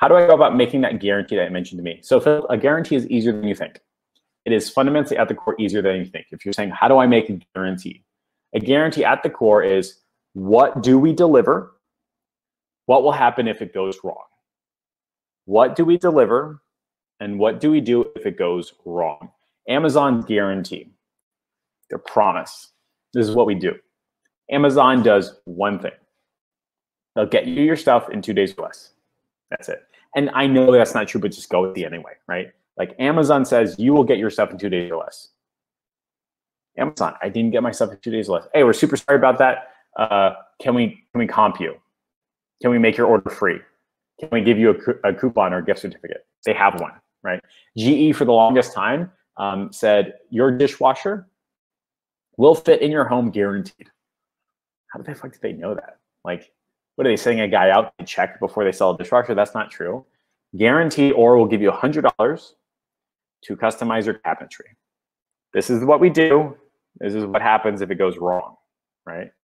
how do I go about making that guarantee that I mentioned to me? So a guarantee is easier than you think. It is fundamentally at the core easier than you think. If you're saying, how do I make a guarantee? A guarantee at the core is what do we deliver? What will happen if it goes wrong? What do we deliver? And what do we do if it goes wrong? Amazon's guarantee, their promise. This is what we do. Amazon does one thing. They'll get you your stuff in two days or less. That's it. And I know that's not true, but just go with the anyway, right? Like Amazon says, you will get your stuff in two days or less. Amazon, I didn't get my stuff in two days or less. Hey, we're super sorry about that. Uh, can we can we comp you? Can we make your order free? Can we give you a, a coupon or a gift certificate? They have one, right? GE for the longest time um, said your dishwasher will fit in your home guaranteed. How the fuck did they know that? Like, what are they sending a guy out to check before they sell a dishwasher? That's not true. Guarantee or will give you $100 to customize your cabinetry. This is what we do. This is what happens if it goes wrong, right?